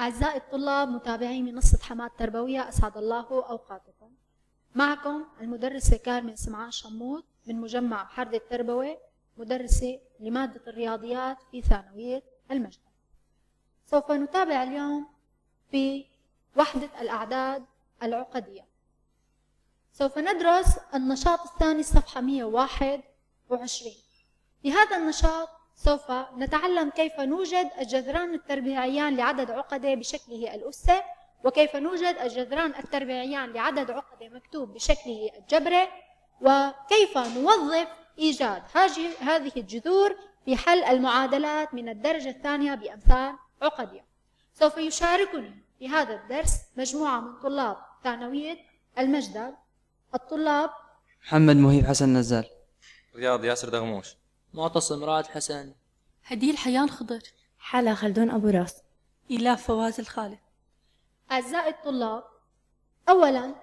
أعزائي الطلاب متابعي منصة حماة تربوية أسعد الله أوقاتكم. معكم المدرسة كارمن سمعان شموت من مجمع حرد التربوي مدرسة لمادة الرياضيات في ثانوية المجد سوف نتابع اليوم في وحدة الأعداد العقدية. سوف ندرس النشاط الثاني صفحة 121 في هذا النشاط سوف نتعلم كيف نوجد الجذران التربيعيان لعدد عقدة بشكله الأسة وكيف نوجد الجذران التربيعيان لعدد عقدة مكتوب بشكله الجبري وكيف نوظف إيجاد هذه الجذور في حل المعادلات من الدرجة الثانية بأمثال عقدية سوف يشاركني في هذا الدرس مجموعة من طلاب ثانوية المجدل الطلاب محمد مهيب حسن نزال. رياض ياسر دغموش. معتصم رائد حساني هديل حيان خضر. حلا خلدون أبو راس. إيلاف فواز الخالد أعزائي الطلاب أولا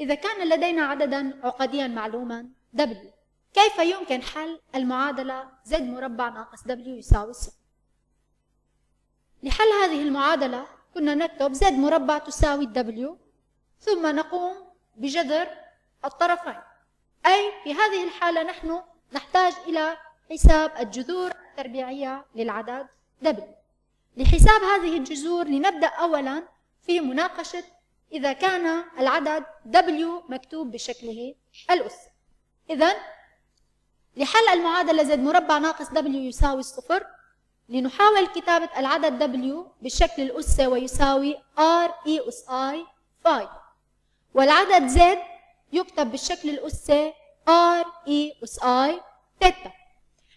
إذا كان لدينا عددا عقديا معلوما W كيف يمكن حل المعادلة Z مربع ناقص W يساوي صفر؟ لحل هذه المعادلة كنا نكتب Z مربع تساوي W ثم نقوم بجذر الطرفين. أي في هذه الحالة نحن نحتاج إلى حساب الجذور التربيعية للعدد W. لحساب هذه الجذور لنبدأ أولا في مناقشة إذا كان العدد W مكتوب بشكله الأس. إذا لحل المعادلة Z مربع ناقص W يساوي الصفر لنحاول كتابة العدد W بالشكل الأسي ويساوي R E أس I فاي والعدد Z يكتب بالشكل الأسي R E أس I تيتا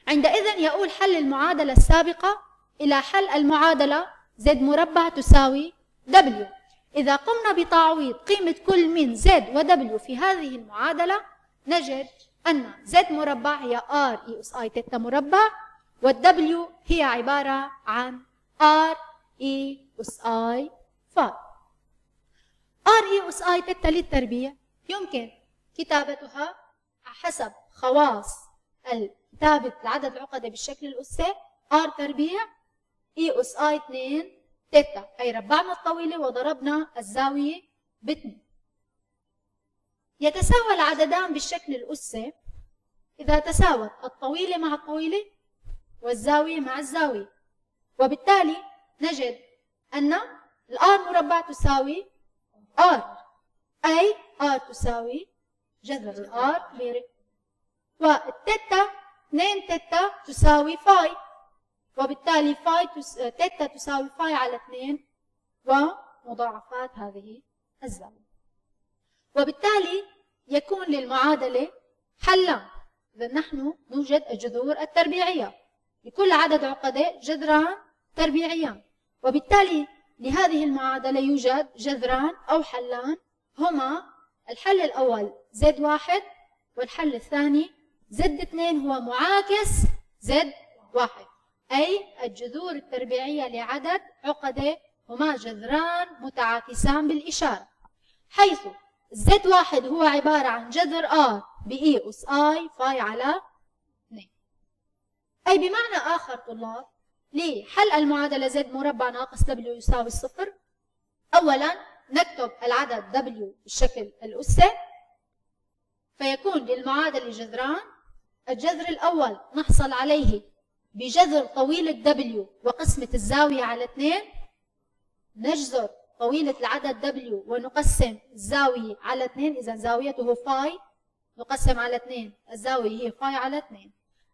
عندئذ يؤول حل المعادلة السابقة إلى حل المعادلة Z مربع تساوي W. إذا قمنا بتعويض قيمة كل من Z و W في هذه المعادلة نجد أن Z مربع هي R E أس I تيتا مربع والW هي عبارة عن R E أس I فاي R E أس I تيتا للتربيع يمكن كتابتها حسب خواص كتابة العدد العقدة بالشكل الأسي R تربيع E أس I 2 تيتا أي ربعنا الطويلة وضربنا الزاوية باثنين. يتساوى العددان بالشكل الأسي إذا تساوت الطويلة مع الطويلة والزاوية مع الزاوية. وبالتالي نجد أن ال R مربع تساوي R أي R تساوي جذر ال R ميري والتيتا 2 تيتا تساوي فاي. وبالتالي فاي تس... تيتا تساوي فاي على 2 ومضاعفات هذه الزاوية. وبالتالي يكون للمعادلة حلان إذا نحن نوجد الجذور التربيعية. لكل عدد عقدة جذران تربيعيان. وبالتالي لهذه المعادلة يوجد جذران أو حلان. هما الحل الأول زد واحد والحل الثاني زد اثنين هو معاكس زد واحد. أي الجذور التربيعية لعدد عقدة هما جذران متعاكسان بالإشارة. حيث زد واحد هو عبارة عن جذر R بإي أس آي فاي على 2 أي بمعنى آخر طلاب لحل المعادلة زد مربع ناقص W يساوي الصفر أولا نكتب العدد W بالشكل الأسي فيكون للمعادلة جذران الجذر الأول نحصل عليه بجذر طويلة W وقسمة الزاوية على 2 نجذر طويلة العدد W ونقسم الزاوية على 2 إذا زاويته فاي نقسم على 2 الزاوية هي فاي على 2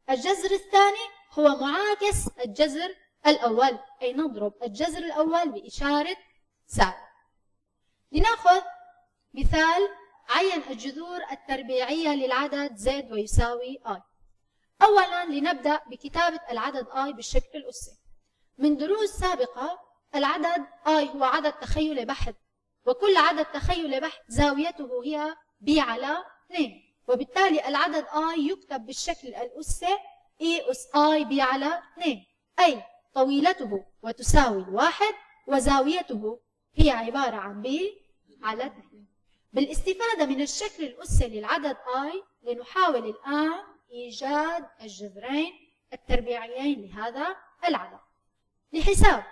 الجذر الثاني هو معاكس الجذر الأول أي نضرب الجذر الأول بإشارة سالب لنأخذ مثال عين الجذور التربيعية للعدد Z ويساوي I. أولا لنبدأ بكتابة العدد I بالشكل الأسي من دروس سابقة العدد I هو عدد تخيلي بحت وكل عدد تخيلي بحت زاويته هي B على 2 وبالتالي العدد I يكتب بالشكل الأسي E أس I B على 2 أي؟ طويلته وتساوي واحد وزاويته هي عبارة عن B. على 2 بالاستفادة من الشكل الأسي للعدد I لنحاول الآن إيجاد الجذرين التربيعيين لهذا العدد. لحساب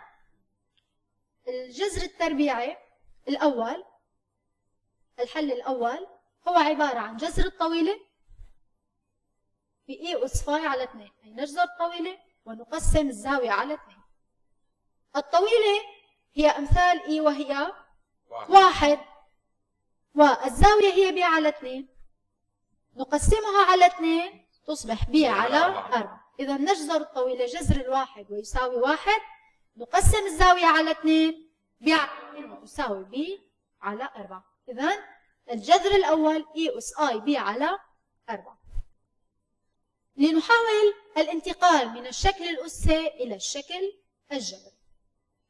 الجذر التربيعي الأول الحل الأول هو عبارة عن جذر الطويلة في إي أس فاي على 2 أي نجذر الطويلة ونقسم الزاوية على 2 الطويلة هي أمثال i وهي واحد. والزاوية هي بي على 2 نقسمها على 2 تصبح بي على 4 إذا نجذر الطويلة جذر الواحد ويساوي واحد. نقسم الزاوية على 2 بي على 2 وتساوي بي على 4 إذا الجذر الأول e أس i بي على 4 لنحاول الانتقال من الشكل الأسي إلى الشكل الجبري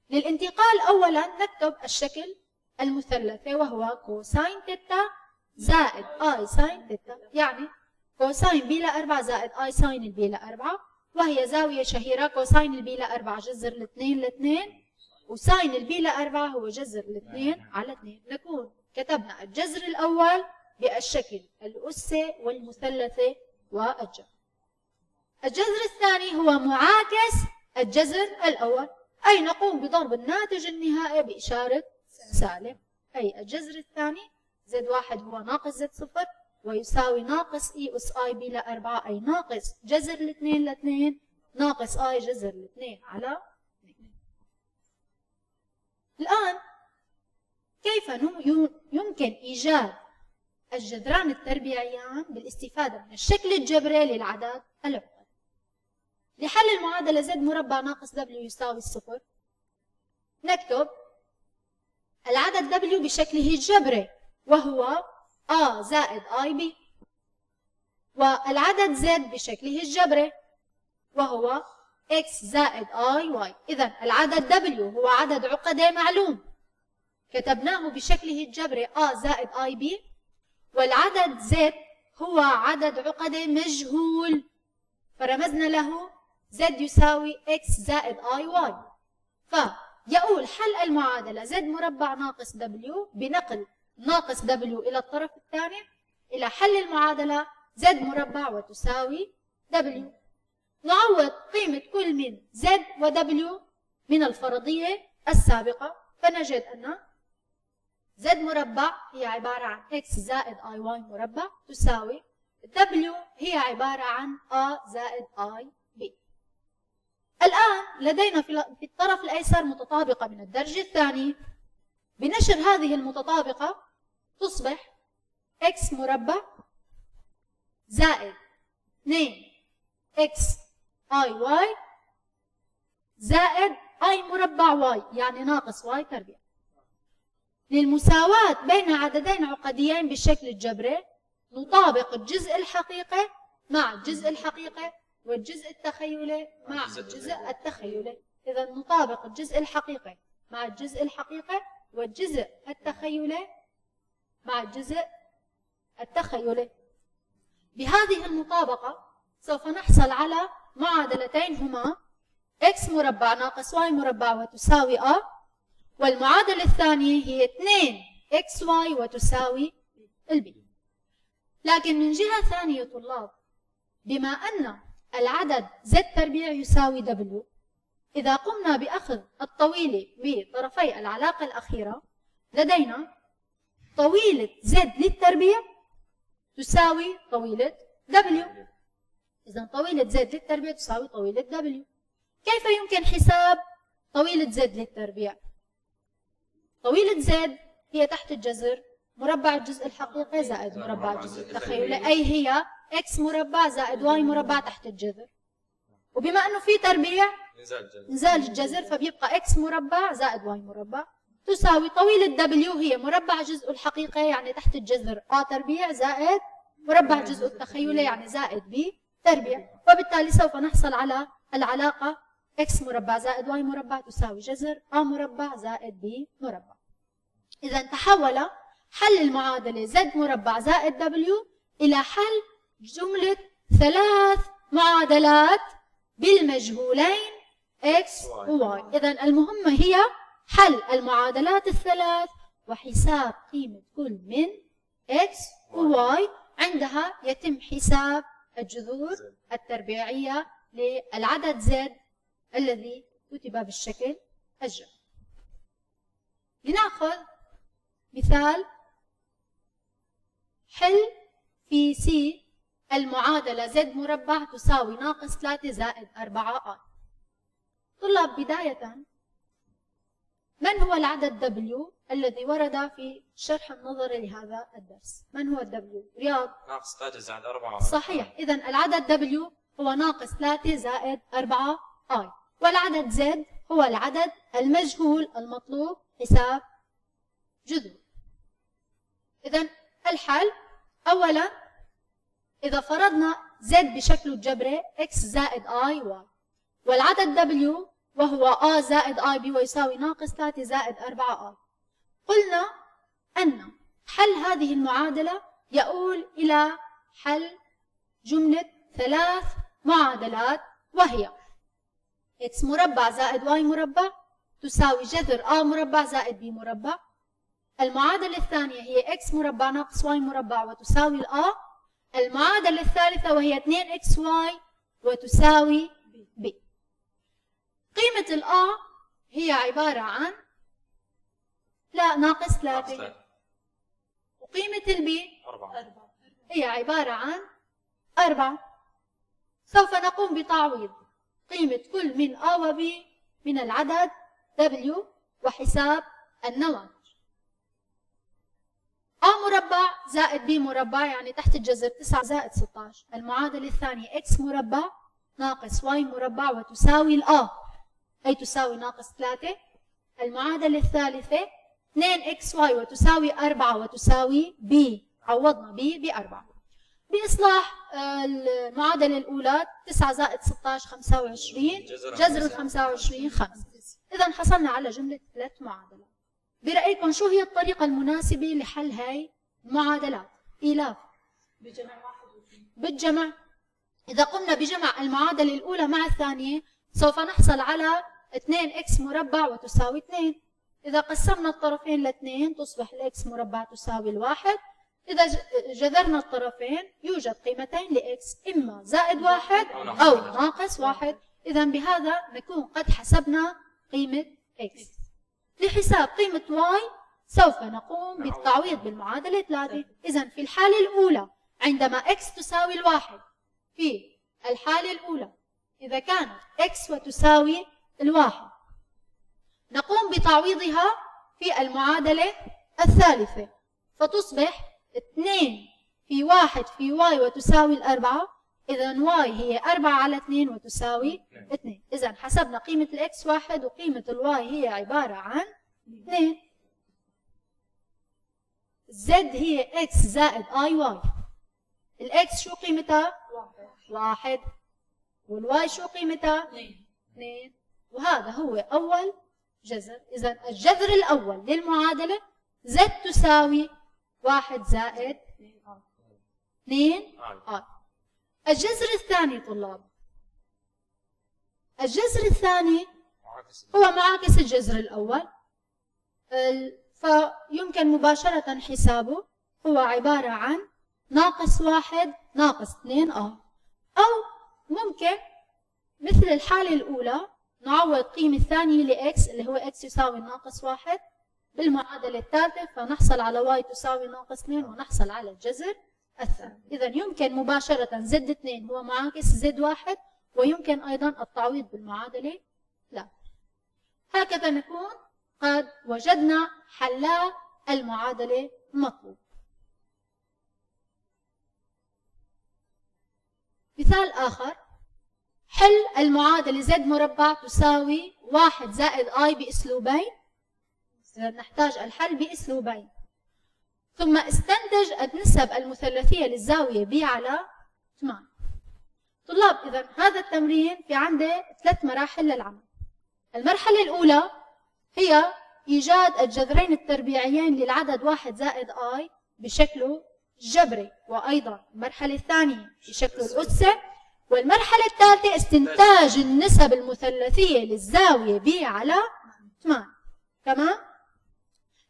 للانتقال أولا نكتب الشكل المثلثي وهو cosine تيتا زائد i sine تيتا يعني cosine بي لأربعة زائد i sine البي لأربعة وهي زاوية شهيرة cosine البي لأربعة جذر الاثنين لاثنين و sine البي لأربعة هو جذر الاثنين على اثنين. نكون كتبنا الجذر الأول بالشكل الأسي والمثلثي والجبري الجذر الثاني هو معاكس الجذر الأول. أي نقوم بضرب الناتج النهائي بإشارة سالب أي الجذر الثاني z واحد هو ناقص z صفر ويساوي ناقص e أس i بي لأربعة أي ناقص جذر الاثنين لاثنين ناقص i جذر الاثنين على اثنين. الآن كيف يمكن إيجاد الجذران التربيعيان بالاستفادة من الشكل الجبري للعدد العقد؟ لحل المعادلة z مربع ناقص w يساوي الصفر نكتب العدد w بشكله الجبري وهو a زائد ib والعدد z بشكله الجبري وهو x زائد i y. إذا العدد w هو عدد عقدي معلوم. كتبناه بشكله الجبري a زائد ib والعدد z هو عدد عقدي مجهول. فرمزنا له z يساوي x زائد i y. فيقول حل المعادلة. Z مربع ناقص w بنقل ناقص w إلى الطرف الثاني. إلى حل المعادلة z مربع وتساوي w. نعوض قيمة كل من z و w من الفرضية السابقة. فنجد أن z مربع هي عبارة عن x زائد i y مربع تساوي w. هي عبارة عن a زائد i الآن لدينا في الطرف الأيسر متطابقة من الدرجة الثانية بنشر هذه المتطابقة تصبح x مربع زائد 2 x i y زائد i مربع y يعني ناقص y تربيع. للمساواة بين عددين عقديين بالشكل الجبري نطابق الجزء الحقيقي مع الجزء الحقيقي والجزء التخيلي مع الجزء التخيلي. إذا نطابق الجزء الحقيقي مع الجزء الحقيقي والجزء التخيلي مع الجزء التخيلي. بهذه المطابقة سوف نحصل على معادلتين هما x مربع ناقص y مربع وتساوي a والمعادلة الثانية هي 2 xy وتساوي البي لكن من جهة ثانية طلاب بما أن العدد z تربيع يساوي w. إذا قمنا بأخذ الطويلة بطرفي العلاقة الأخيرة لدينا طويلة z للتربيع تساوي طويلة w. إذا طويلة z للتربيع تساوي طويلة w. كيف يمكن حساب طويلة z للتربيع؟ طويلة زد هي تحت الجذر مربع الجزء الحقيقي زائد مربع الجزء التخيلي أي هي x مربع زائد y مربع تحت الجذر. وبما أنه في تربيع نزال الجذر فبيبقى x مربع زائد y مربع. تساوي طويلة W هي مربع الجزء الحقيقي يعني تحت الجذر A تربيع زائد مربع الجزء التخيلي يعني زائد B تربيع. وبالتالي سوف نحصل على العلاقة x مربع زائد y مربع تساوي جذر a مربع زائد b مربع. إذا تحول حل المعادلة z مربع زائد w إلى حل جملة ثلاث معادلات بالمجهولين x و y. إذا المهمة هي حل المعادلات الثلاث وحساب قيمة كل من x و y. عندها يتم حساب الجذور التربيعية للعدد z الذي كتب بالشكل الجبري لنأخذ مثال حل في سي المعادلة z مربع تساوي ناقص 3 زائد 4 i طلاب بداية. من هو العدد W الذي ورد في الشرح النظري لهذا الدرس؟ من هو W رياض. ناقص 3 زائد 4 صحيح. إذا العدد W هو ناقص 3 زائد 4 I والعدد Z هو العدد المجهول المطلوب حساب جذور إذا الحل أولا إذا فرضنا Z بشكله الجبري X زائد I Y والعدد W وهو A زائد I B ويساوي ناقص 3 زائد 4 I قلنا أن حل هذه المعادلة يؤول إلى حل جملة ثلاث معادلات وهي x مربع زائد y مربع تساوي جذر a مربع زائد b مربع. المعادلة الثانية هي x مربع ناقص y مربع وتساوي a المعادلة الثالثة وهي 2xy وتساوي b قيمة ال a هي عبارة عن لا ناقص 3 وقيمة ال b 4 هي عبارة عن أربعة. سوف نقوم بتعويض قيمة كل من A و B من العدد W وحساب النواتج A مربع زائد B مربع يعني تحت الجذر 9 زائد 16 المعادلة الثانية X مربع ناقص Y مربع وتساوي ال A أي تساوي ناقص 3 المعادلة الثالثة 2xy وتساوي 4 وتساوي b عوضنا b بأربعة. بإصلاح آه، المعادلة الأولى 9 زائد 16 25 جذر ال 25 5 إذا حصلنا على جملة ثلاث معادلات. برأيكم شو هي الطريقة المناسبة لحل هاي المعادلات؟ إيلاف. بالجمع. إذا قمنا بجمع المعادلة الأولى مع الثانية سوف نحصل على 2x مربع وتساوي 2 إذا قسمنا الطرفين لاثنين تصبح ال x مربع تساوي الواحد. إذا جذرنا الطرفين يوجد قيمتين ل x إما زائد واحد أو ناقص واحد. إذا بهذا نكون قد حسبنا قيمة x. لحساب قيمة y سوف نقوم بالتعويض بالمعادلة 3 إذا في الحالة الأولى عندما x تساوي الواحد في الحالة الأولى إذا كانت x وتساوي الواحد. نقوم بتعويضها في المعادلة الثالثة فتصبح 2 في 1 في y وتساوي الأربعة. إذا y هي 4 على 2 وتساوي 2 إذا حسبنا قيمة ال x واحد وقيمة ال y هي عبارة عن 2 زد هي إكس زائد آي واي. ال x شو قيمتها؟ واحد. وال y شو قيمتها؟ اثنين. وهذا هو أول جذر. إذا الجذر الأول للمعادلة z تساوي واحد زائد اثنين. آر الجذر الثاني طلاب. الجذر الثاني هو معاكس الجذر الأول. فيمكن مباشرة حسابه. هو عبارة عن ناقص واحد ناقص اثنين آر أو ممكن مثل الحالة الأولى نعوض قيمة الثانية ل x اللي هو x يساوي ناقص واحد بالمعادلة الثالثة فنحصل على y تساوي ناقص اثنين ونحصل على الجذر الثاني إذا يمكن مباشرة z اثنين هو معاكس z واحد ويمكن أيضا التعويض بالمعادلة. لا. هكذا نكون قد وجدنا حلا المعادلة المطلوب. مثال آخر. حل المعادلة z مربع تساوي واحد زائد i بأسلوبين. نحتاج الحل بأسلوبين. ثم استنتج النسب المثلثية للزاوية b على 8 طلاب إذا هذا التمرين في عنده ثلاث مراحل للعمل. المرحلة الأولى هي إيجاد الجذرين التربيعيين للعدد واحد زائد i بشكله جبري وأيضا. المرحلة الثانية بشكله الأسي والمرحلة الثالثة استنتاج النسب المثلثية للزاوية B على 8 تمام؟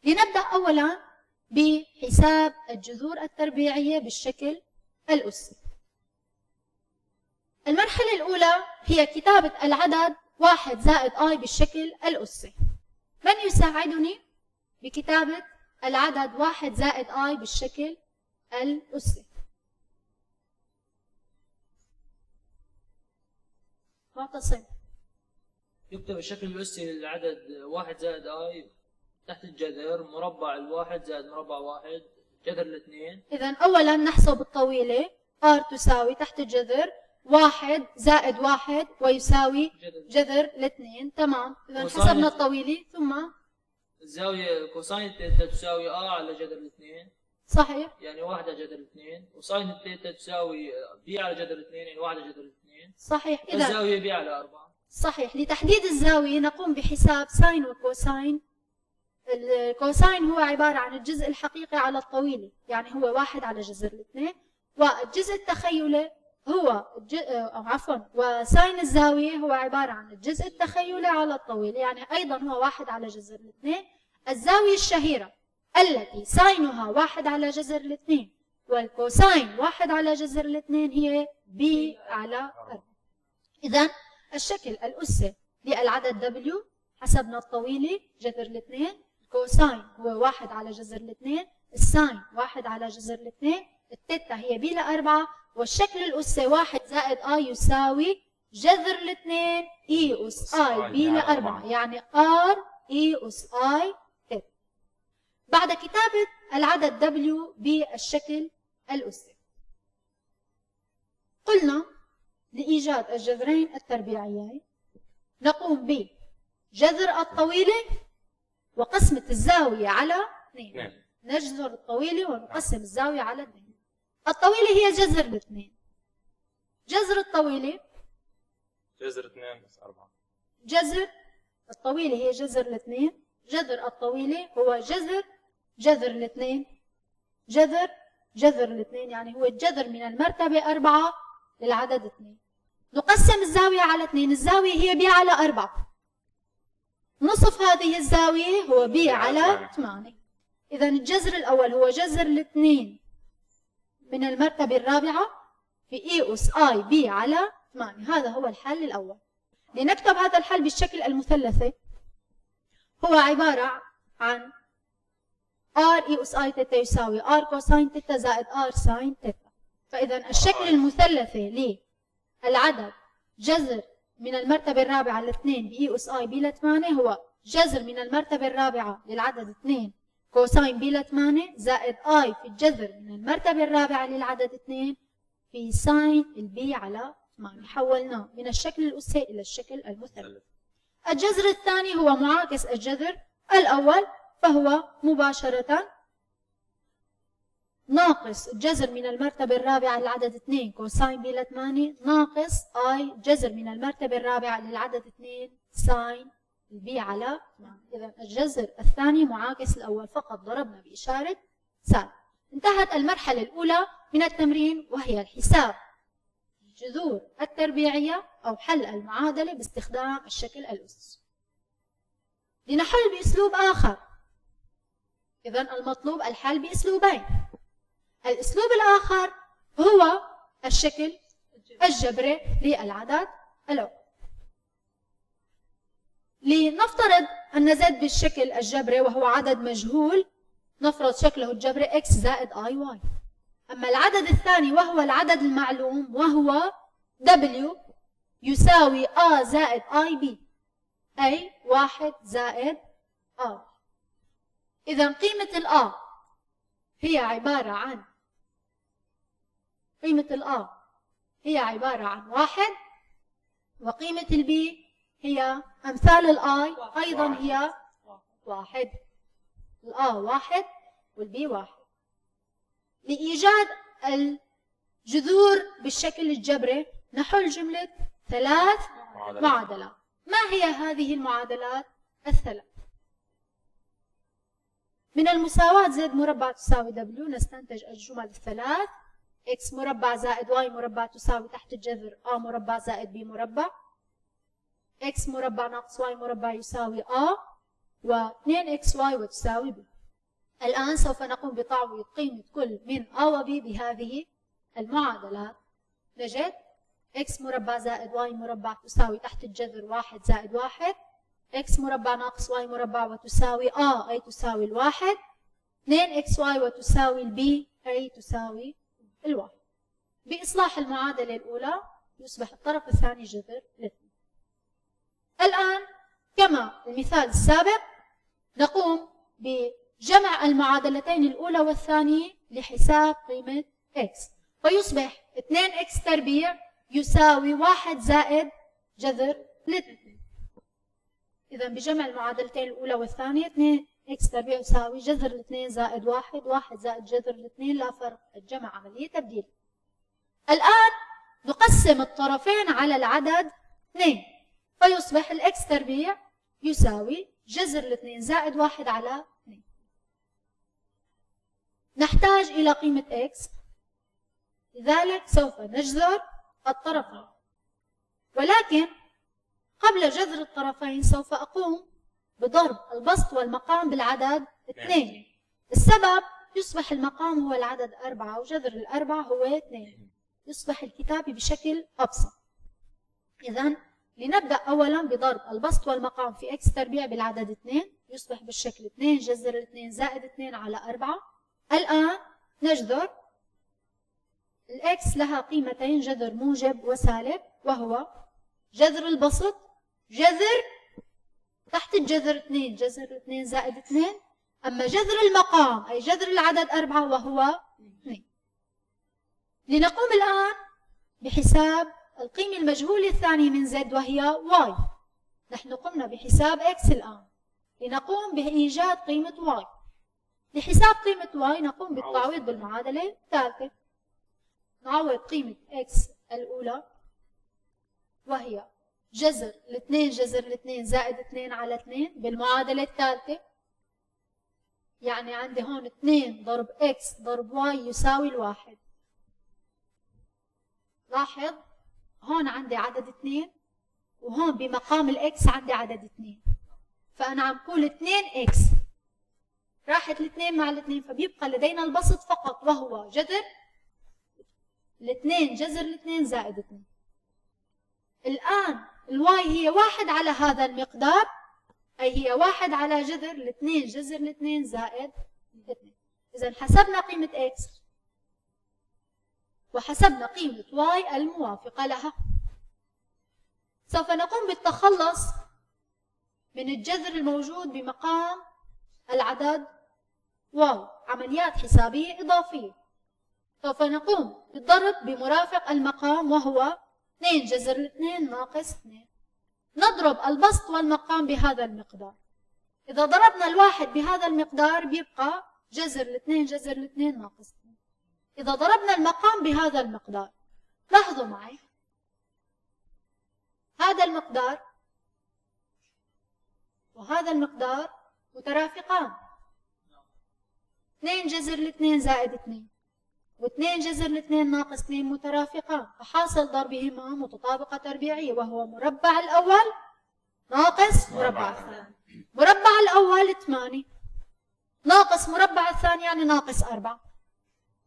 لنبدأ أولا بحساب الجذور التربيعية بالشكل الأسي المرحلة الأولى هي كتابة العدد واحد زائد آي بالشكل الأسي من يساعدني بكتابة العدد واحد زائد آي بالشكل الأسي معتصم. يكتب الشكل الأسي للعدد واحد زائد آي تحت الجذر مربع الواحد زائد مربع واحد جذر الاثنين. إذا أولا نحسب الطويلة R تساوي تحت الجذر واحد زائد واحد ويساوي جذر. جذر الاثنين. تمام. إذا حسبنا الطويلة. ثم الزاوية cosine الثيتا تساوي a على جذر الاثنين. صحيح. يعني واحد على جذر الاثنين. و sine الثيتا تساوي b على جذر الاثنين يعني واحد على جذر الاثنين. صحيح. إذا الزاوية بي على أربعة. صحيح. لتحديد الزاوية نقوم بحساب sine و cosine. ال cosine هو عبارة عن الجزء الحقيقي على الطويلة يعني هو واحد على جذر الاثنين. والجزء التخيلي هو الج... أو عفوا و sine الزاوية هو عبارة عن الجزء التخيلي على الطويلة يعني أيضا هو واحد على جذر الاثنين. الزاوية الشهيرة التي sine ها واحد على جذر الاثنين وال cosine واحد على جذر الاثنين هي بي على أربعة إذا الشكل الأسي للعدد W حسبنا الطويلة جذر الاثنين. ال cosine هو واحد على جذر الاثنين ال sine واحد على جذر الاثنين التيتا هي بي لأربعة والشكل الأسي واحد زائد i يساوي جذر الاثنين e أس i بي لأربعة يعني R e أس i تيتا بعد كتابة العدد W بالشكل الأسي قلنا لإيجاد الجذرين التربيعيين نقوم بجذر الطويلة وقسمة الزاوية على اثنين. نجذر الطويلة ونقسم الزاوية على اثنين. الطويلة هي جذر الاثنين. جذر الطويلة جذر اثنين بس أربعة. جذر الطويلة هي جذر الاثنين. جذر الطويلة هو جذر جذر الاثنين. جذر جذر الاثنين يعني هو الجذر من المرتبة أربعة للعدد اثنين. نقسم الزاوية على اثنين. الزاوية هي بي على أربعة. نصف هذه الزاوية هو بي على ثمانية. إذا الجذر الأول هو جذر الاثنين من المرتبة الرابعة في e أس i بي على ثمانية. هذا هو الحل الأول. لنكتب هذا الحل بالشكل المثلثي هو عبارة عن R e أس i تيتا يساوي R cosine تيتا زائد R sine تيتا فإذا الشكل المثلثي للعدد جذر من المرتبة الرابعة لاثنين ب e أس i بي لثمانية هو جذر من المرتبة الرابعة للعدد اثنين. cosine بي لثمانية زائد i في الجذر من المرتبة الرابعة للعدد اثنين في sine البي على 8 حولناه من الشكل الأسي إلى الشكل المثلثي. الجذر الثاني هو معاكس الجذر الأول فهو مباشرة ناقص الجذر من المرتبة الرابعة للعدد 2 cosine بي ل 8 ناقص i جذر من المرتبة الرابعة للعدد 2 sine البي على 8 إذا الجذر الثاني معاكس الأول فقط. ضربنا بإشارة سالب انتهت المرحلة الأولى من التمرين وهي الحساب. الجذور التربيعية أو حل المعادلة باستخدام الشكل الأسي لنحل بأسلوب آخر. إذا المطلوب الحل بأسلوبين. الأسلوب الآخر هو الشكل الجبري للعدد الأول لنفترض أن زد بالشكل الجبري وهو عدد مجهول نفرض شكله الجبري x زائد i y. أما العدد الثاني وهو العدد المعلوم وهو w يساوي a زائد i b أي واحد زائد r. إذا قيمة ال a هي عبارة عن قيمة ال a هي عبارة عن واحد وقيمة ال b هي أمثال ال i أيضا هي واحد. ال a واحد وال b واحد. لإيجاد الجذور بالشكل الجبري نحل جملة ثلاث معادلات. معادلات. ما هي هذه المعادلات؟ الثلاث. من المساواة زد مربع تساوي دبليو نستنتج الجمل الثلاث. X مربع زائد y مربع تساوي تحت الجذر a مربع زائد b مربع. X مربع ناقص y مربع يساوي a و 2xy وتساوي b. الآن سوف نقوم بتعويض قيمة كل من a و b بهذه المعادلات. نجد x مربع زائد y مربع تساوي تحت الجذر واحد زائد واحد. X مربع ناقص y مربع وتساوي a أي تساوي الواحد. 2 xy وتساوي الb أي تساوي الواحد بإصلاح المعادلة الأولى يصبح الطرف الثاني جذر الاثنين الآن كما المثال السابق نقوم بجمع المعادلتين الأولى والثانية لحساب قيمة x. فيصبح 2x تربيع يساوي 1 زائد جذر الاثنين إذا بجمع المعادلتين الأولى والثانية 2 x تربيع يساوي جذر الاثنين زائد واحد واحد زائد جذر الاثنين لا فرق. الجمع عملية تبديل. الآن نقسم الطرفين على العدد 2 فيصبح الاكس تربيع يساوي جذر الاثنين زائد واحد على 2 نحتاج إلى قيمة x. لذلك سوف نجذر الطرفين. ولكن قبل جذر الطرفين سوف أقوم بضرب البسط والمقام بالعدد اثنين. السبب يصبح المقام هو العدد أربعة وجذر الأربعة هو اثنين. يصبح الكتابة بشكل أبسط. إذا لنبدأ أولا بضرب البسط والمقام في إكس تربيع بالعدد اثنين. يصبح بالشكل اثنين جذر اثنين زائد اثنين على أربعة. الآن نجذر الإكس لها قيمتين جذر موجب وسالب وهو جذر البسط جذر تحت الجذر 2 جذر 2 زائد 2 أما جذر المقام أي جذر العدد 4 وهو 2 لنقوم الآن بحساب القيمة المجهولة الثانية من z وهي y نحن قمنا بحساب x الآن. لنقوم بإيجاد قيمة y لحساب قيمة y نقوم بالتعويض بالمعادلة الثالثة. نعوض قيمة x الأولى وهي جذر الاثنين جذر الاثنين زائد اثنين على اثنين بالمعادلة الثالثة. يعني عندي هون اثنين ضرب x ضرب y يساوي الواحد. لاحظ؟ هون عندي عدد اثنين وهون بمقام ال x عندي عدد اثنين. فأنا عم قول اثنين x راحت الاثنين مع الاثنين فبيبقى لدينا البسط فقط وهو جذر الاثنين جذر الاثنين زائد اثنين. الآن ال y هي واحد على هذا المقدار أي هي واحد على جذر الاثنين جذر الاثنين زائد الاثنين إذا حسبنا قيمة x وحسبنا قيمة y الموافقة لها. سوف نقوم بالتخلص من الجذر الموجود بمقام العدد واو عمليات حسابية إضافية. سوف نقوم بالضرب بمرافق المقام وهو 2 جذر الاثنين ناقص 2 نضرب البسط والمقام بهذا المقدار. إذا ضربنا الواحد بهذا المقدار بيبقى جذر الاثنين جذر الاثنين ناقص 2 إذا ضربنا المقام بهذا المقدار لاحظوا معي. هذا المقدار وهذا المقدار مترافقان. 2 جذر الاثنين زائد 2 واثنين جذر الاثنين ناقص اثنين مترافقان فحاصل ضربهما متطابقة تربيعية وهو مربع الأول ناقص مربع. الثاني. مربع الأول ثمانية. ناقص مربع الثاني يعني ناقص أربعة.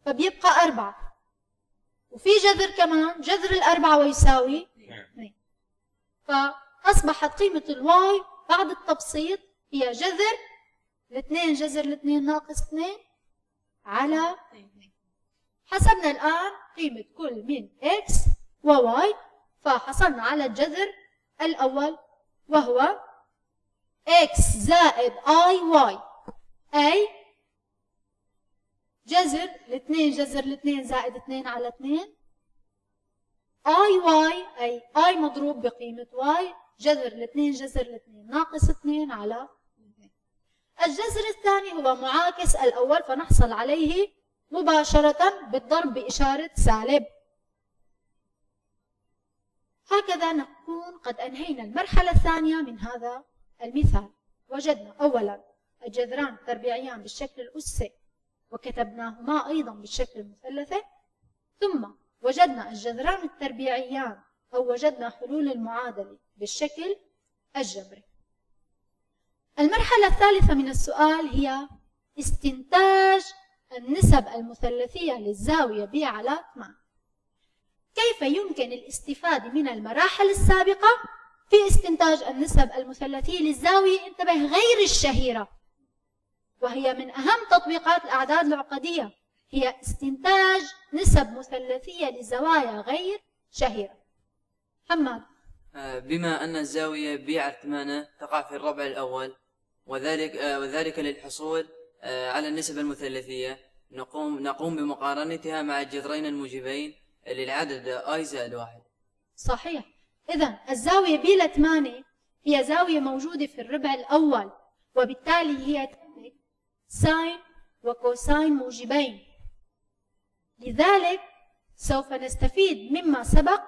فبيبقى أربعة. وفي جذر كمان جذر الأربعة ويساوي اثنين. فأصبحت قيمة الواي بعد التبسيط هي جذر الاثنين جذر الاثنين ناقص اثنين على اثنين. حسبنا الآن قيمة كل من x و y فحصلنا على الجذر الأول وهو x زائد i y. أي؟ جذر الاثنين جذر الاثنين زائد اثنين على اثنين. I y أي i مضروب بقيمة y جذر الاثنين جذر الاثنين ناقص اثنين على اثنين. الجذر الثاني هو معاكس الأول فنحصل عليه مباشرة بالضرب بإشارة سالب. هكذا نكون قد أنهينا المرحلة الثانية من هذا المثال. وجدنا أولا الجذران التربيعيان بالشكل الأسي وكتبناهما أيضا بالشكل المثلثي ثم وجدنا الجذران التربيعيان أو وجدنا حلول المعادلة بالشكل الجبري. المرحلة الثالثة من السؤال هي استنتاج النسب المثلثية للزاوية ب على 8 كيف يمكن الاستفادة من المراحل السابقة؟ في استنتاج النسب المثلثية للزاوية انتبه غير الشهيرة. وهي من أهم تطبيقات الأعداد العقدية. هي استنتاج نسب مثلثية لزوايا غير شهيرة. حماد. آه، بما أن الزاوية بي على ثمانية تقع في الربع الأول وذلك آه، وذلك للحصول آه، على النسب المثلثية نقوم نقوم بمقارنتها مع الجذرين الموجبين للعدد اي زائد واحد صحيح. إذا الزاوية بي لثمانية هي زاوية موجودة في الربع الأول وبالتالي هي تملك sine و cosine موجبين. لذلك سوف نستفيد مما سبق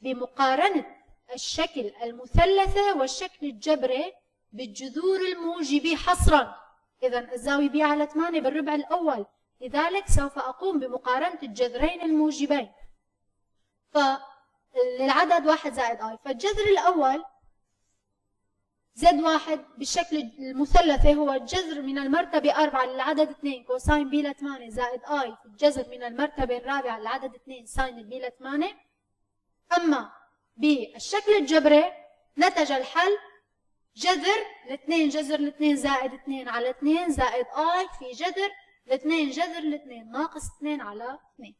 بمقارنة الشكل المثلثي والشكل الجبري بالجذور الموجبة حصرا. إذا الزاوية بي على 8 بالربع الأول. لذلك سوف أقوم بمقارنة الجذرين الموجبين. فللعدد واحد زائد i فالجذر الأول z واحد بالشكل المثلثي هو الجذر من المرتبة أربعة للعدد اثنين. cosine بي لثمانية زائد i في الجذر من المرتبة الرابعة للعدد اثنين. sine بي لثمانية أما بالشكل الجبري نتج الحل جذر الاثنين جذر الاثنين زائد اثنين على اثنين زائد i في جذر الاثنين جذر الاثنين ناقص اثنين على اثنين.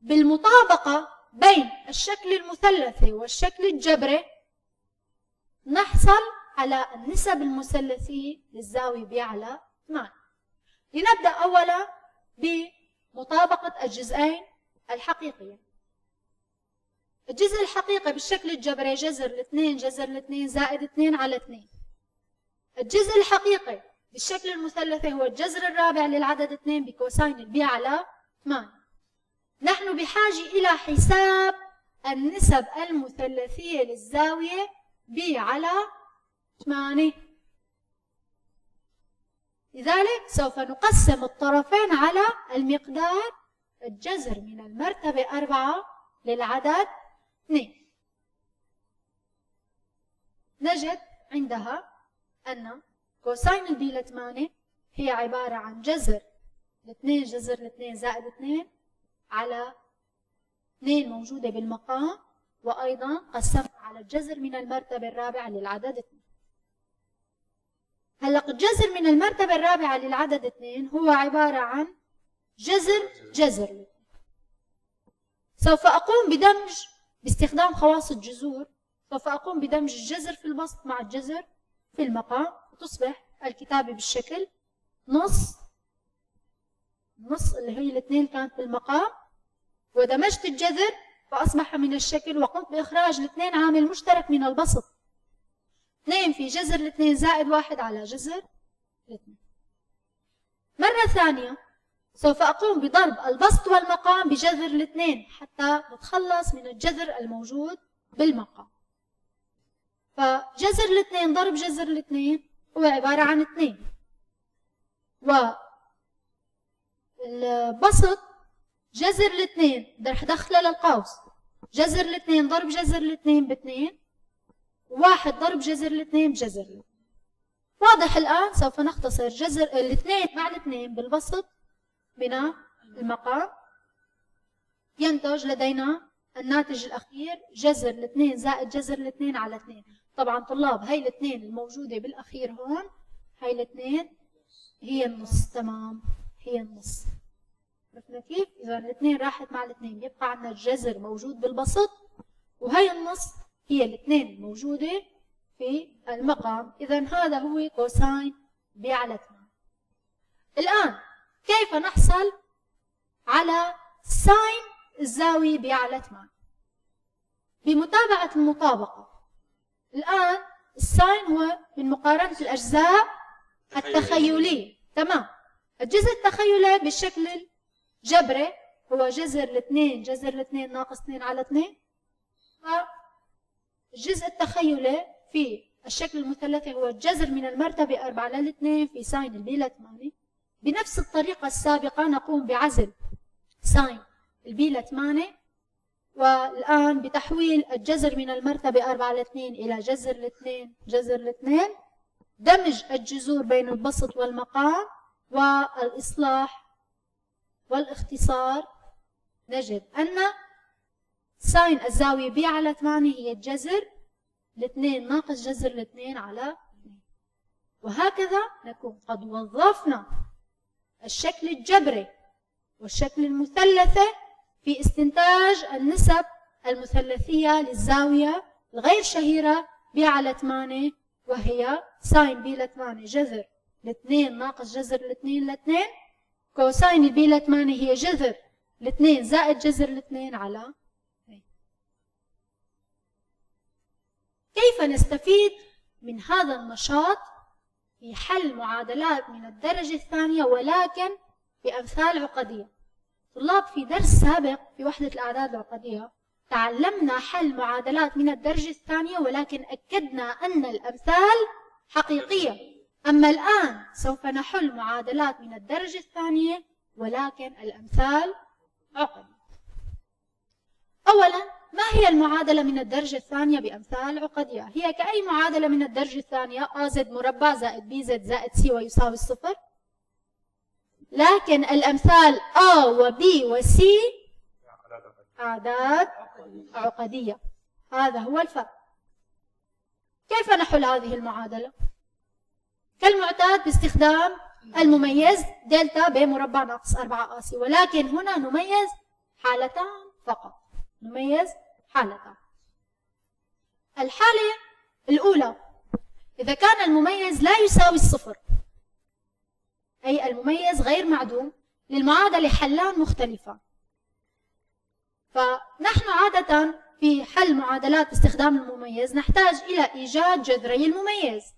بالمطابقة بين الشكل المثلثي والشكل الجبري نحصل على النسب المثلثية للزاوية بي على 8 لنبدأ أولا بمطابقة الجزئين الحقيقية الجزء الحقيقي بالشكل الجبري جذر الاثنين جذر الاثنين زائد اثنين على اثنين. الجزء الحقيقي بالشكل المثلثي هو الجذر الرابع للعدد اثنين ب cosine البي على 8 نحن بحاجة إلى حساب النسب المثلثية للزاوية بي على 8 لذلك سوف نقسم الطرفين على المقدار الجذر من المرتبة أربعة للعدد اثنين نجد عندها أن cosine البي لثمانية هي عبارة عن جذر الاثنين جذر الاثنين زائد اثنين على اثنين موجودة بالمقام وأيضا قسمت على الجذر من المرتبة الرابعة للعدد اثنين. هلأ الجذر من المرتبة الرابعة للعدد اثنين هو عبارة عن جذر جذر. سوف أقوم بدمج باستخدام خواص الجذور سوف أقوم بدمج الجذر في البسط مع الجذر في المقام وتصبح الكتابة بالشكل نص نص اللي هي الاثنين كانت بالمقام. ودمجت الجذر فأصبح من الشكل وقمت بإخراج الاثنين عامل مشترك من البسط. اثنين في جذر الاثنين زائد واحد على جذر. الاثنين مرة ثانية. سوف أقوم بضرب البسط والمقام بجذر الاثنين حتى نتخلص من الجذر الموجود بالمقام. فجذر الاثنين ضرب جذر الاثنين هو عبارة عن اثنين. و البسط جذر الاثنين رح ادخله للقوس. جذر الاثنين ضرب جذر الاثنين باثنين. واحد ضرب جذر الاثنين بجذر الاثنين. واضح الآن سوف نختصر جذر الاثنين مع الاثنين بالبسط بناء المقام ينتج لدينا الناتج الأخير جذر الاثنين زائد جذر الاثنين على اثنين. طبعا طلاب هاي الاثنين الموجودة بالأخير هون هاي الاثنين هي النص. تمام هي النص. عرفنا كيف؟ إذا الاثنين راحت مع الاثنين يبقى عندنا الجذر موجود بالبسط وهي النص هي الاثنين الموجودة في المقام. إذا هذا هو كوساين ب على 8 الآن كيف نحصل على sine الزاوية بي على 8 بمتابعة المطابقة. الآن ال sine هو من مقارنة الأجزاء التخيلية. تمام. الجزء التخيلي بالشكل الجبري هو جذر الاثنين جذر الاثنين ناقص اثنين على اثنين. الجزء التخيلي في الشكل المثلثي هو الجذر من المرتبة أربعة للاثنين في sine البي 8 بنفس الطريقة السابقة نقوم بعزل sine البي 8 والآن بتحويل الجذر من المرتبة 4 ل 2 إلى جذر الاثنين جذر الاثنين. دمج الجذور بين البسط والمقام والإصلاح والاختصار. نجد أن sine الزاوية بي على 8 هي الجذر الاثنين ناقص جذر الاثنين على وهكذا نكون قد وظفنا الشكل الجبري والشكل المثلثي في استنتاج النسب المثلثية للزاوية الغير شهيرة بي على 8 وهي sine بي ل 8 جذر. الاثنين ناقص جذر الاثنين لاثنين cosine البي ل 8 هي جذر. الاثنين زائد جذر الاثنين على كيف نستفيد من هذا النشاط؟ في حل معادلات من الدرجة الثانية ولكن بأمثال عقدية. طلاب في درس سابق في وحدة الأعداد العقدية تعلمنا حل معادلات من الدرجة الثانية ولكن أكدنا أن الأمثال حقيقية. أما الآن سوف نحل معادلات من الدرجة الثانية ولكن الأمثال عقد أولا ما هي المعادلة من الدرجة الثانية بأمثال عقدية؟ هي كأي معادلة من الدرجة الثانية A زد مربع زائد B زد زائد C ويساوي الصفر لكن الأمثال A و B و C أعداد عقدية هذا هو الفرق كيف نحل هذه المعادلة؟ كالمعتاد باستخدام المميز دلتا ب مربع ناقص 4 آسي ولكن هنا نميز حالتان فقط نميز حالتان الحالة الأولى. إذا كان المميز لا يساوي الصفر. أي المميز غير معدوم للمعادلة حلان مختلفان فنحن عادة في حل معادلات باستخدام المميز نحتاج إلى إيجاد جذري المميز.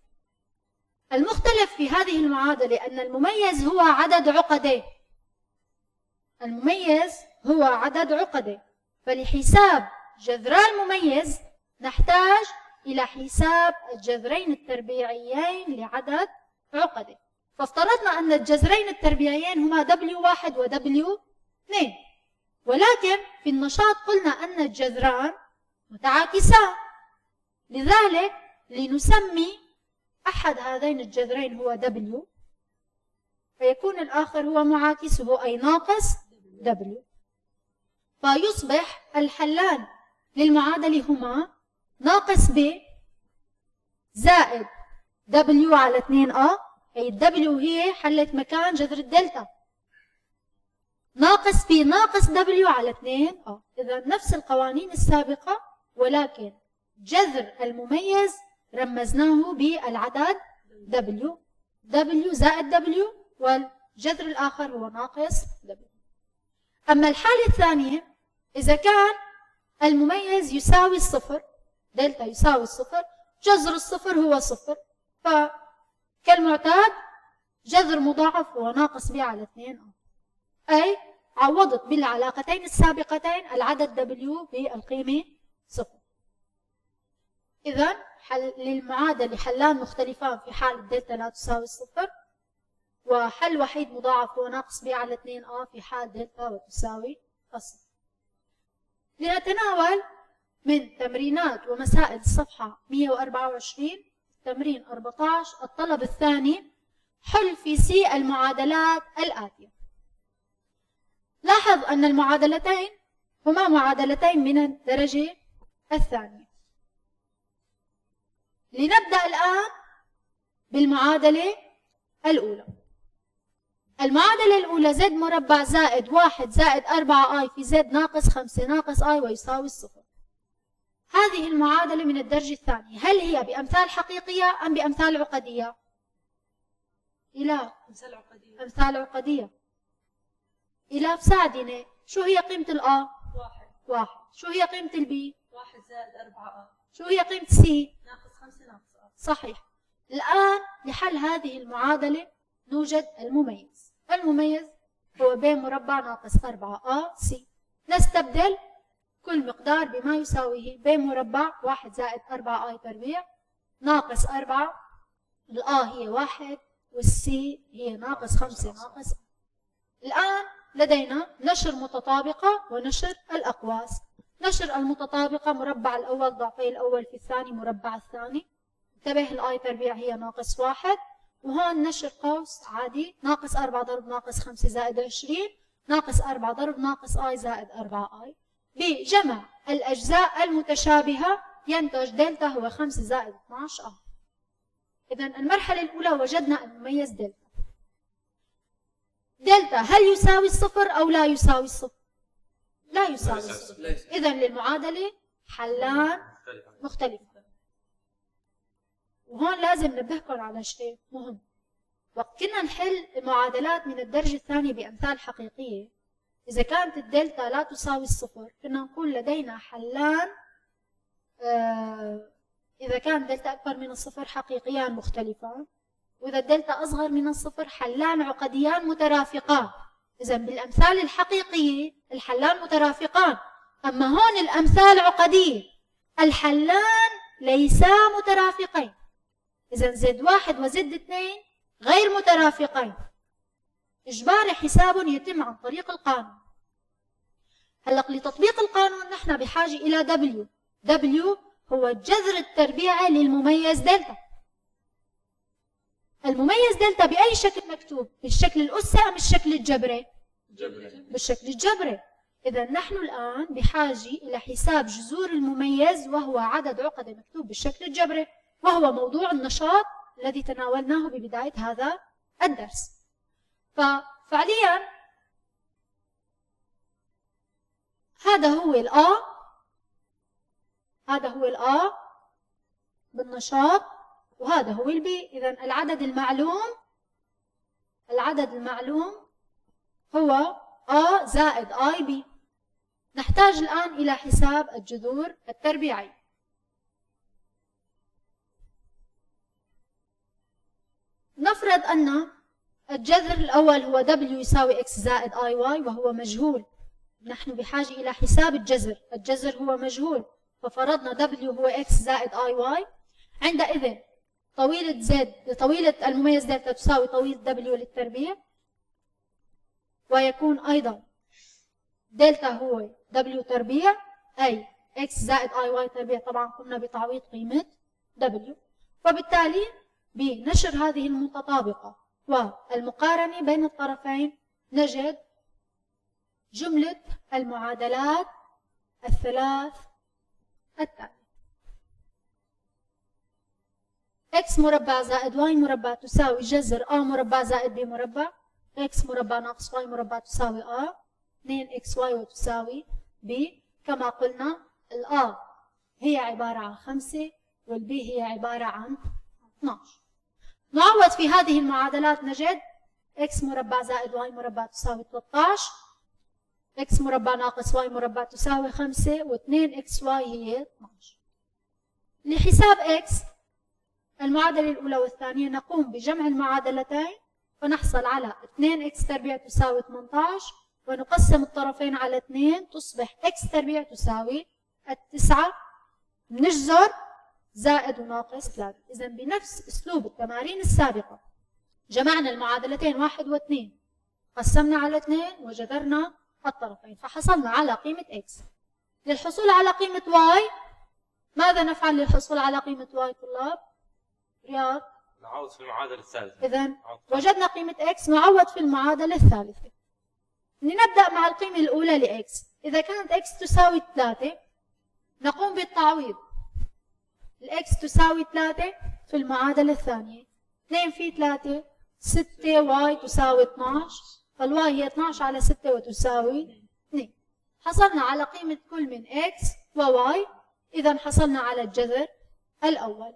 المختلف في هذه المعادلة أن المميز هو عدد عقديه المميز هو عدد عقدي فلحساب جذر المميز نحتاج إلى حساب الجذرين التربيعيين لعدد عقدي فافترضنا أن الجذرين التربيعيين هما W1 و W2 ولكن في النشاط قلنا أن الجذران متعاكسان. لذلك لنسمي أحد هذين الجذرين هو W فيكون الآخر هو معاكسه أي ناقص W. فيصبح الحلان للمعادلة هما ناقص B زائد W على 2A أي W هي حلت مكان جذر الدلتا. ناقص B ناقص W على 2A إذا نفس القوانين السابقة ولكن جذر المميز رمزناه بالعدد W. W زائد W والجذر الآخر هو ناقص W. أما الحالة الثانية إذا كان المميز يساوي الصفر دلتا يساوي الصفر جذر الصفر هو صفر فكالمعتاد جذر مضاعف هو ناقص ب على 2 أي عوضت بالعلاقتين السابقتين العدد W بالقيمة صفر. إذا حل للمعادلة حلان مختلفان في حال دلتا لا تساوي الصفر وحل وحيد مضاعف هو ناقص ب على 2 a في حال دلتا وتساوي الصفر لنتناول من تمرينات ومسائل الصفحة 124 تمرين 14 الطلب الثاني حل في C المعادلات الآتية. لاحظ أن المعادلتين هما معادلتين من الدرجة الثانية. لنبدأ الآن بالمعادلة الأولى. المعادلة الأولى زد مربع زائد واحد زائد أربعة آي في زد ناقص خمسة ناقص آي ويساوي الصفر هذه المعادلة من الدرجة الثانية هل هي بأمثال حقيقية أم بأمثال عقدية؟ إله أمثال عقدية أمثال عقدية إله ساعدني شو هي قيمة ال a؟ واحد واحد شو هي قيمة ال b؟ واحد زائد أربعة i. شو هي قيمة سي؟ ناقص خمسة ناقص i. صحيح الآن لحل هذه المعادلة نوجد المميز المميز هو ب مربع ناقص 4 a c نستبدل كل مقدار بما يساويه ب مربع 1 زائد 4 i تربيع ناقص 4 الآ هي 1 والسي هي ناقص 5 ناقص. الآن لدينا نشر متطابقة ونشر الأقواس. نشر المتطابقة مربع الأول ضعفي الأول في الثاني مربع الثاني. انتبه الآي تربيع هي ناقص واحد. وهون نشر قوس عادي. ناقص أربعة ضرب ناقص خمسة زائد عشرين. ناقص أربعة ضرب ناقص آي زائد أربعة آي. بجمع الأجزاء المتشابهة ينتج دلتا هو 5 زائد 12 i إذا المرحلة الأولى وجدنا المميز دلتا. دلتا هل يساوي الصفر أو لا يساوي الصفر؟ لا يساوي الصفر. إذا للمعادلة حلان مختلفان. وهون لازم ننبهكم على شيء مهم. وقت كنا نحل معادلات من الدرجة الثانية بأمثال حقيقية. إذا كانت الدلتا لا تساوي الصفر كنا نقول لدينا حلان آه إذا كان دلتا أكبر من الصفر حقيقيان مختلفان. وإذا الدلتا أصغر من الصفر حلان عقديان مترافقان. إذا بالأمثال الحقيقية الحلان مترافقان. أما هون الأمثال عقدية. الحلان ليسا مترافقين. إذا زد واحد وزد اثنين غير مترافقين. إجباري حساب يتم عن طريق القانون. هلق لتطبيق القانون نحن بحاجة إلى W. W هو الجذر التربيعي للمميز دلتا. المميز دلتا بأي شكل مكتوب؟ بالشكل الأسي أم الشكل الجبري؟ جبري. بالشكل الجبري. إذا نحن الآن بحاجة إلى حساب جذور المميز وهو عدد عقد مكتوب بالشكل الجبري. وهو موضوع النشاط الذي تناولناه ببداية هذا الدرس. ففعليا هذا هو الآ هذا هو الآ بالنشاط وهذا هو البي إذا العدد المعلوم العدد المعلوم هو A زائد آي بي نحتاج الآن إلى حساب الجذور التربيعي. نفرض أن الجذر الأول هو W يساوي X زائد IY وهو مجهول. نحن بحاجة إلى حساب الجذر. الجذر هو مجهول. ففرضنا W هو X زائد IY عندئذ طويلة Z طويلة المميز دلتا تساوي طويلة W للتربيع. ويكون أيضا دلتا هو W تربيع أي X زائد IY تربيع. طبعا قمنا بتعويض قيمة W. وبالتالي بنشر هذه المتطابقة. والمقارنة بين الطرفين نجد جملة المعادلات الثلاث التالية. X مربع زائد y مربع تساوي جذر a مربع زائد b مربع. X مربع ناقص y مربع تساوي a. 2xy وتساوي b. كما قلنا ال a هي عبارة عن 5 وال b هي عبارة عن 12 نعوض في هذه المعادلات نجد x مربع زائد y مربع تساوي 13 x مربع ناقص y مربع تساوي 5 و2 xy هي 12 لحساب x المعادلة الأولى والثانية نقوم بجمع المعادلتين فنحصل على 2x تربيع تساوي 18 ونقسم الطرفين على 2 تصبح x تربيع تساوي التسعة. نجذر زائد وناقص 3 إذا بنفس أسلوب التمارين السابقة جمعنا المعادلتين واحد واثنين قسمنا على اثنين وجذرنا الطرفين فحصلنا على قيمة x. للحصول على قيمة y ماذا نفعل للحصول على قيمة y طلاب؟ رياض. نعوض في المعادلة الثالثة. إذا وجدنا قيمة x نعوض في المعادلة الثالثة. لنبدأ مع القيمة الأولى ل x. إذا كانت x تساوي 3 نقوم بالتعويض. ال x تساوي 3 في المعادلة الثانية. 2 في 3 6 y تساوي 12 فال y هي 12 على 6 وتساوي 2 حصلنا على قيمة كل من x و y. إذا حصلنا على الجذر الأول.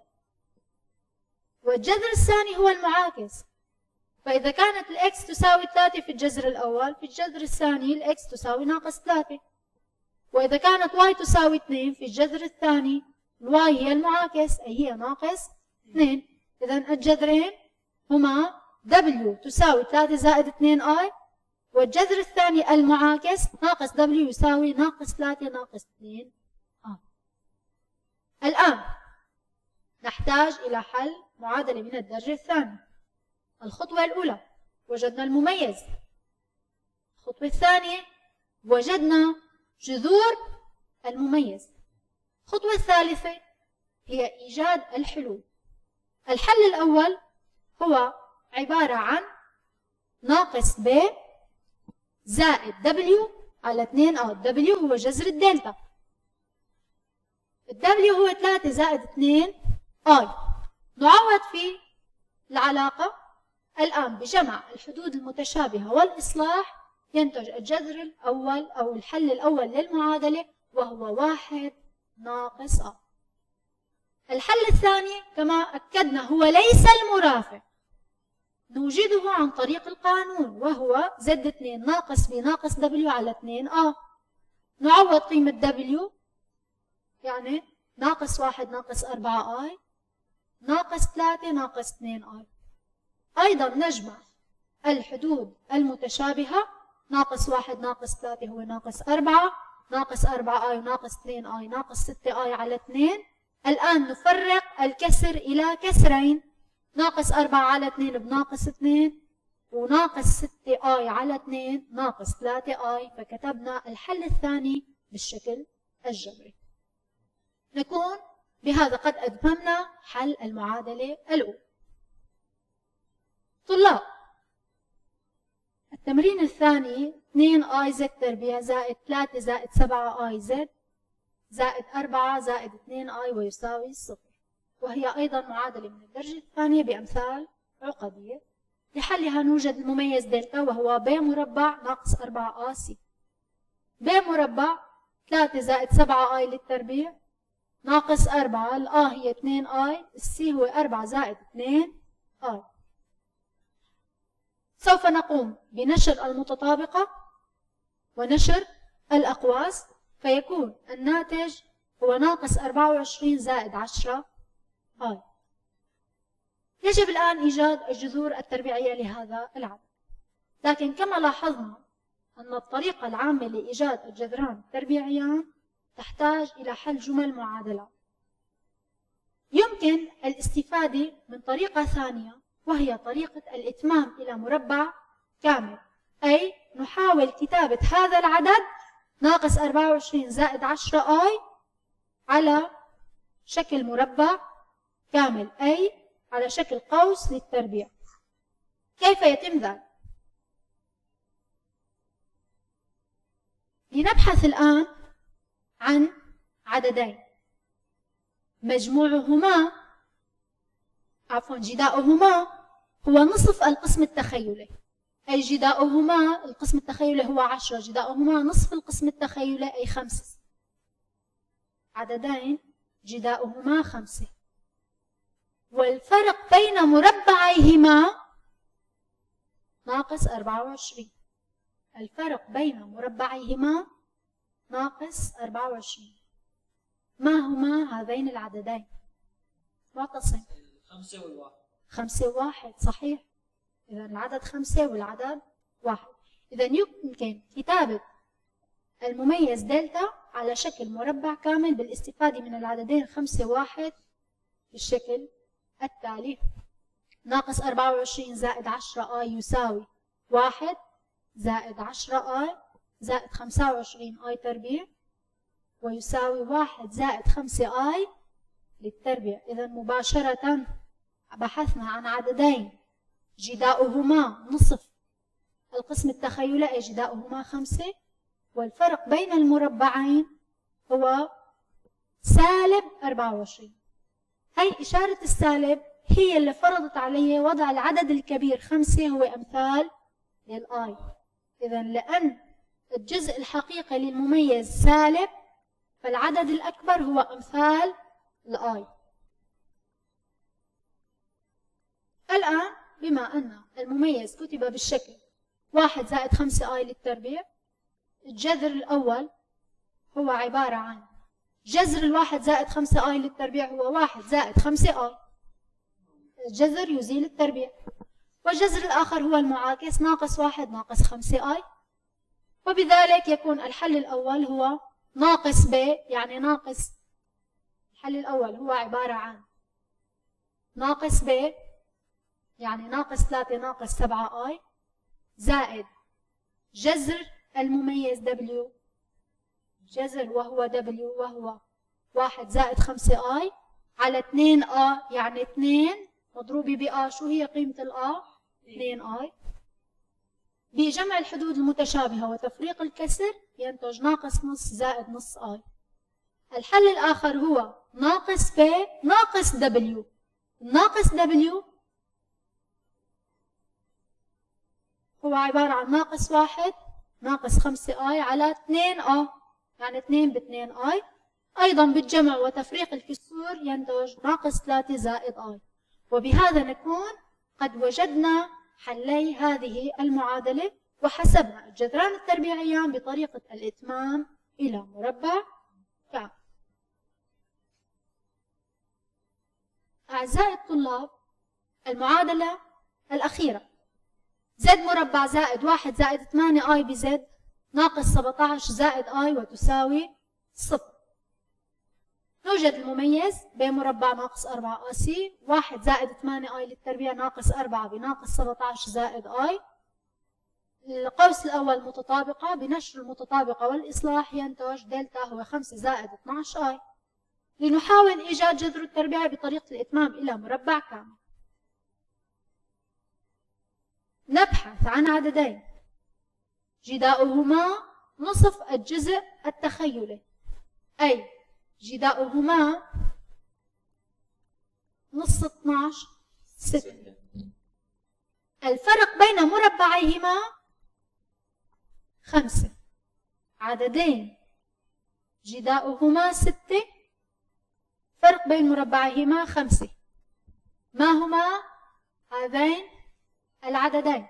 والجذر الثاني هو المعاكس. فإذا كانت ال x تساوي 3 في الجذر الأول في الجذر الثاني ال x تساوي ناقص 3 وإذا كانت y تساوي 2 في الجذر الثاني ال y هي المعاكس أي هي ناقص 2 إذا الجذرين هما W تساوي 3 زائد 2 I والجذر الثاني المعاكس ناقص W يساوي ناقص 3 ناقص 2 I. الآن نحتاج إلى حل معادلة من الدرجة الثانية. الخطوة الأولى وجدنا المميز. الخطوة الثانية وجدنا جذور المميز. الخطوة الثالثة هي إيجاد الحلول. الحل الأول هو عبارة عن ناقص ب زائد W على 2 أو W هو جذر الدلتا. الدبليو هو 3 زائد 2 اي نعوض في العلاقة الآن بجمع الحدود المتشابهة والإصلاح. ينتج الجذر الأول أو الحل الأول للمعادلة وهو واحد ناقص i الحل الثاني كما أكدنا هو ليس المرافق نوجده عن طريق القانون وهو z 2 ناقص ب ناقص دبليو على 2 ا نعوض قيمة دبليو يعني ناقص واحد ناقص أربعة i ناقص ثلاثة ناقص اثنين i. أيضا نجمع الحدود المتشابهة ناقص واحد ناقص ثلاثة هو ناقص أربعة. ناقص أربعة i وناقص اثنين i ناقص ستة i على اثنين. الآن نفرق الكسر إلى كسرين. ناقص أربعة على اثنين بناقص اثنين. وناقص ستة آي على اثنين ناقص ثلاثة آي. فكتبنا الحل الثاني بالشكل الجبري نكون بهذا قد أتممنا حل المعادلة الأولى. طلاب التمرين الثاني 2 آي زد تربيع زائد 3 زائد 7 آي زد زائد 4 زائد 2 آي ويساوي صفر. وهي أيضا معادلة من الدرجة الثانية بأمثال عقدية. لحلها نوجد المميز دلتا وهو ب مربع ناقص 4 آ سي. ب مربع 3 زائد 7 i للتربيع ناقص 4 الآ هي 2 آي السي هو 4 زائد 2 آي. سوف نقوم بنشر المتطابقة ونشر الأقواس. فيكون الناتج هو ناقص 24 زائد 10 آي يجب الآن إيجاد الجذور التربيعية لهذا العدد لكن كما لاحظنا أن الطريقة العامة لإيجاد الجذران التربيعيان تحتاج إلى حل جمل معادلات يمكن الاستفادة من طريقة ثانية وهي طريقة الإتمام إلى مربع كامل. أي نحاول كتابة هذا العدد ناقص 24 زائد 10 آي على شكل مربع كامل. أي على شكل قوس للتربيع. كيف يتم ذلك؟ لنبحث الآن عن عددين. مجموعهما عفوا جداؤهما هو نصف القسم التخيلي. أي جداؤهما القسم التخيلي هو عشرة جداؤهما نصف القسم التخيلي أي خمسة. عددين جداؤهما خمسة. والفرق بين مربعيهما ناقص أربعة وعشرين. الفرق بين مربعيهما ناقص أربعة وعشرين. ما هما هذين العددين؟ معتصم خمسة والواحد. خمسة وواحد صحيح؟ إذا العدد خمسة والعدد واحد. إذا يمكن كتابة المميز دلتا على شكل مربع كامل بالاستفادة من العددين خمسة واحد بالشكل التالي. ناقص أربعة وعشرين زائد عشرة آي يساوي واحد زائد عشرة آي زائد خمسة وعشرين آي تربيع ويساوي واحد زائد خمسة آي للتربيع. إذا مباشرة بحثنا عن عددين جداؤهما نصف. القسم التخيلي جداؤهما خمسة. والفرق بين المربعين هو سالب 24 هي إشارة السالب هي اللي فرضت علي وضع العدد الكبير خمسة هو أمثال للآي. إذا لأن الجزء الحقيقي للمميز سالب فالعدد الأكبر هو أمثال الآي. الآن بما أن المميز كتب بالشكل واحد زائد خمسة آي للتربيع الجذر الأول هو عبارة عن جذر الواحد زائد خمسة آي للتربيع هو واحد زائد خمسة آي. الجذر يزيل التربيع. والجذر الآخر هو المعاكس ناقص واحد ناقص خمسة آي. وبذلك يكون الحل الأول هو ناقص ب يعني ناقص الحل الأول هو عبارة عن ناقص ب يعني ناقص ثلاثة ناقص سبعة آي. زائد جذر المميز W. جذر وهو W وهو واحد زائد خمسة آي. على اثنين آ يعني اثنين. مضروبة بآ شو هي قيمة الآ؟ اثنين آي. بجمع الحدود المتشابهة وتفريق الكسر ينتج ناقص نص زائد نص آي. الحل الآخر هو ناقص P ناقص W. ناقص W هو عبارة عن ناقص واحد ناقص خمسة آي على اثنين آ. يعني اثنين باثنين آي. أيضا بالجمع وتفريق الكسور ينتج ناقص ثلاثة زائد آي. وبهذا نكون قد وجدنا حلي هذه المعادلة وحسبنا الجذران التربيعيان بطريقة الإتمام إلى مربع كامل أعزائي الطلاب المعادلة الأخيرة. z مربع زائد واحد زائد ثمانية i ب z ناقص 17 زائد i وتساوي صفر. نوجد المميز ب مربع ناقص 4 آ سي واحد زائد 8 i للتربيع ناقص 4 بناقص 17 زائد i القوس الأول متطابقة بنشر المتطابقة والإصلاح ينتج دلتا هو 5 زائد 12 i لنحاول إيجاد جذر التربيع بطريقة الإتمام إلى مربع كامل. نبحث عن عددين. جداؤهما نصف الجزء التخيلي. أي جداؤهما نص 12 6 الفرق بين مربعيهما خمسة. عددين. جداؤهما ستة فرق بين مربعيهما خمسة. ما هما؟ هذين العددين.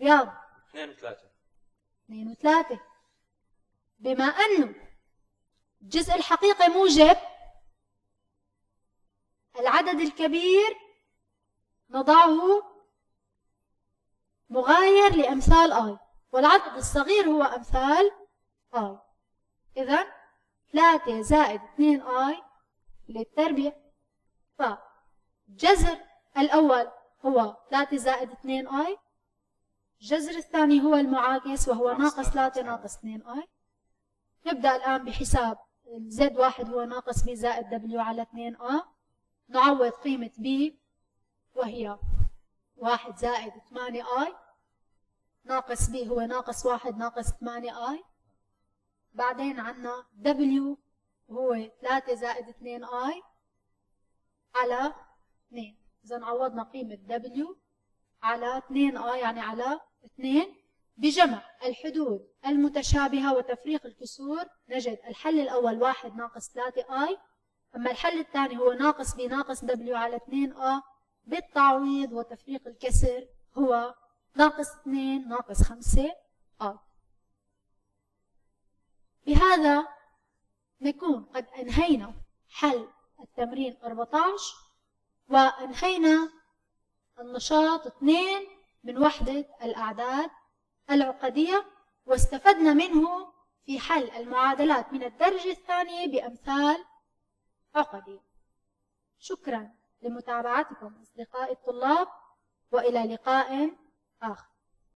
رياض اثنين وثلاثة. اثنين وثلاثة. بما أنه الجزء الحقيقي موجب العدد الكبير نضعه مغاير لأمثال آي والعدد الصغير هو أمثال آي. إذا 3 زائد 2 i للتربيع فالجذر الأول هو 3 زائد 2 i. الجذر الثاني هو المعاكس وهو ناقص 3 ناقص 2 i. نبدأ الآن بحساب زد واحد هو ناقص بي زائد دبليو على 2 آ. نعوض قيمة b وهي واحد زائد 8 i. ناقص b هو ناقص واحد ناقص 8 i. بعدين عنا دبليو هو 3 زائد 2 آي على 2 إذا عوضنا قيمة دبليو على 2 آي يعني على 2 بجمع الحدود المتشابهة وتفريق الكسور نجد الحل الأول واحد ناقص 3 i. أما الحل الثاني هو ناقص بي ناقص دبليو على 2 آ بالتعويض وتفريق الكسر هو ناقص 2 ناقص 5 آ بهذا نكون قد أنهينا حل التمرين 14 وأنهينا النشاط 2 من وحدة الأعداد العقدية واستفدنا منه في حل المعادلات من الدرجة الثانية بأمثال عقدية شكرا لمتابعتكم أصدقائي الطلاب وإلى لقاء آخر.